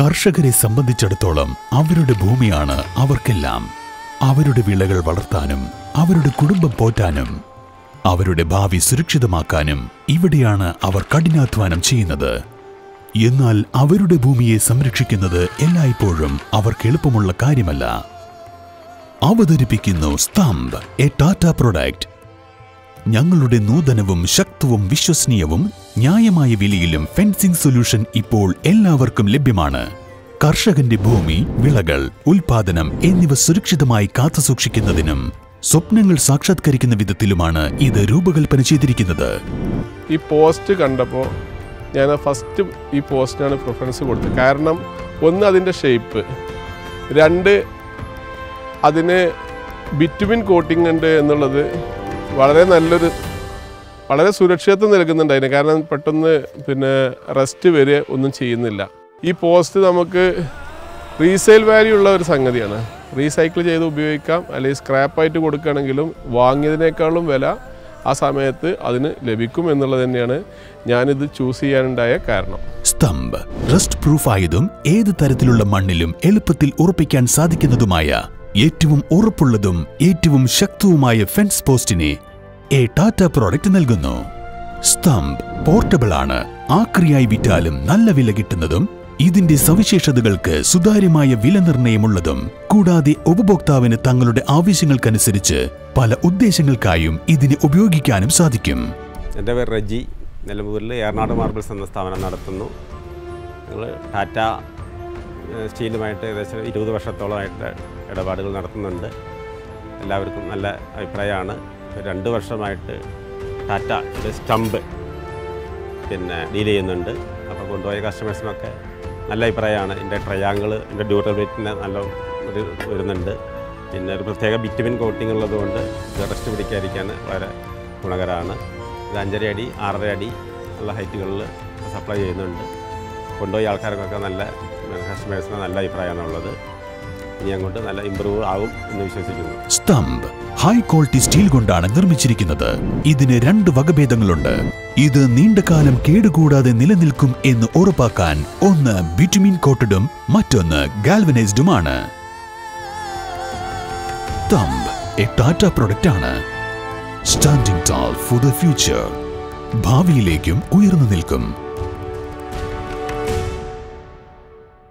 കർഷകരെ സംബന്ധിച്ചിടത്തോളം അവരുടെ ഭൂമിയാണ് അവർക്കെല്ലാം. അവരുടെ വിളകൾ വളർത്താനും അവരുടെ കുടുംബം പോറ്റാനും അവരുടെ ഭാവി സുരക്ഷിതമാക്കാനും ഇവിടെയാണ് അവർ കഠിനാധ്വാനം ചെയ്യുന്നത്. എന്നാൽ അവരുടെ ഭൂമിയെ സംരക്ഷിക്കുന്നത് എല്ലായ്പ്പോഴും അവർക്ക് എളുപ്പമുള്ള കാര്യമല്ല. അവതരിപ്പിക്കുന്നു സ്തംഭ് എ ടാറ്റ പ്രൊഡക്റ്റ്. ഞങ്ങളുടെ നൂതനവും ശക്തവും വിശ്വസനീയവും ന്യായമായ വിലയിലും ഫെൻസിംഗ് സൊല്യൂഷൻ ഇപ്പോൾ എല്ലാവർക്കും ലഭ്യമാണ്. കർഷകന്റെ ഭൂമി വിളകൾ ഉൽപാദനം എന്നിവ സുരക്ഷിതമായി കാത്തുസൂക്ഷിക്കുന്നതിനും സ്വപ്നങ്ങൾ സാക്ഷാത്കരിക്കുന്ന വിധത്തിലുമാണ് ഇത് രൂപകൽപ്പന ചെയ്തിരിക്കുന്നത്. ഈ പോസ്റ്റ് കണ്ടപ്പോൾ ഞാൻ ഫസ്റ്റ് ഈ പോസ്റ്റിനാണ് പ്രിഫറൻസ് കൊടുത്തത്. കാരണം ഒന്ന് അതിന്റെ ഷേപ്പ് രണ്ട് അതിന് ബിറ്റുമിൻ കോട്ടിംഗ് ഉണ്ട് എന്നുള്ളത് വളരെ നല്ലൊരു വളരെ സുരക്ഷിതത്വം നൽകുന്നുണ്ട് അതിന്. കാരണം പെട്ടെന്ന് പിന്നെ റെസ്റ്റ് വരെ ഒന്നും ചെയ്യുന്നില്ല. ഈ പോസ്റ്റ് നമുക്ക് റീസെയിൽ വാല്യൂ ഉള്ള ഒരു സംഗതിയാണ്. റീസൈക്കിൾ ചെയ്ത് ഉപയോഗിക്കാം. അല്ലെങ്കിൽ സ്ക്രാപ്പായിട്ട് കൊടുക്കുകയാണെങ്കിലും വാങ്ങിയതിനേക്കാളും വില ആ സമയത്ത് അതിന് ലഭിക്കും എന്നുള്ളത് തന്നെയാണ് ഞാനിത് ചൂസ് ചെയ്യാനുണ്ടായ കാരണം. സ്തംഭ് റസ്റ്റ് പ്രൂഫ് ആയതും ഏത് തരത്തിലുള്ള മണ്ണിലും എളുപ്പത്തിൽ ഉറപ്പിക്കാൻ സാധിക്കുന്നതുമായ ഏറ്റവും ഉറപ്പുള്ളതും ഏറ്റവും ശക്തവുമായ ഫെൻസ് പോസ്റ്റിനെ ടാറ്റ പ്രോഡക്റ്റ് നൽകുന്നു. സ്തംഭ് പോർട്ടബിൾ ആണ്. ആക്രിയായി വിറ്റാലും നല്ല വില കിട്ടുന്നതും ഇതിന്റെ സവിശേഷതകൾക്ക് സുതാര്യമായ വില നിർണയമുള്ളതും കൂടാതെ ഉപഭോക്താവിന് തങ്ങളുടെ ആവശ്യങ്ങൾക്കനുസരിച്ച് പല ഉദ്ദേശങ്ങൾക്കായും ഇതിനെ ഉപയോഗിക്കാനും സാധിക്കും. എന്റെ പേര് റജി. നിലമ്പൂരിൽ ഏർനാട് മാർബിൾസ് എന്ന സ്ഥാപനം നടത്തുന്നു. ഞങ്ങൾ ടാറ്റ സ്റ്റീലുമായിട്ട് ഏകദേശം ഇരുപത് വർഷത്തോളമായിട്ട് ഇടപാടുകൾ നടത്തുന്നുണ്ട്. എല്ലാവർക്കും നല്ല അഭിപ്രായമാണ്. രണ്ട് വർഷമായിട്ട് ടാറ്റ സ്റ്റമ്പ് പിന്നെ ഡീൽ ചെയ്യുന്നുണ്ട്. അപ്പോൾ കൊണ്ടുപോയ കസ്റ്റമേഴ്സിനൊക്കെ നല്ല അഭിപ്രായമാണ്. എന്റെ ട്രയാങ്കിൾ എന്റെ ഡ്യൂറബിലിറ്റിന് നല്ല ഒരു വരുന്നുണ്ട്. പിന്നെ ഒരു പ്രത്യേക ബിറ്റ്വിൻ കോട്ടിംഗ് ഉള്ളതുകൊണ്ട് ഡസ്റ്റ് പിടിക്കാതിരിക്കാൻ വളരെ ഗുണകരമാണ്. ഇത് അഞ്ചര അടി ആറര അടി ഉള്ള ഹൈറ്റുകളിൽ സപ്ലൈ ചെയ്യുന്നുണ്ട്. കൊണ്ടുപോയ ആൾക്കാർക്കൊക്കെ നല്ല കസ്റ്റമേഴ്സിന് നല്ല അഭിപ്രായമാണ് ഉള്ളത് ഇനി അങ്ങോട്ട് നല്ല ഇമ്പ്രൂവ് ആവും എന്ന് വിശ്വസിക്കുന്നു. സ്തംഭ് ഹൈ ക്വാളിറ്റി സ്റ്റീൽ കൊണ്ടാണ് നിർമ്മിച്ചിരിക്കുന്നത്. ഇതിന് രണ്ട് വകഭേദങ്ങളുണ്ട്. ഇത് നീണ്ടകാലം കേടുകൂടാതെ നിലനിൽക്കും എന്ന് ഉറപ്പാക്കാൻ ഒന്ന് വിറ്റമിൻ കോട്ടഡും മറ്റൊന്ന് ഗാൽവനൈസ്ഡുമാണ് തംബ് എ ടാറ്റ പ്രൊഡക്റ്റ് ആണ്. Standing tall for the future ഭാവിയിലേക്കും ഉയർന്നു നിൽക്കും.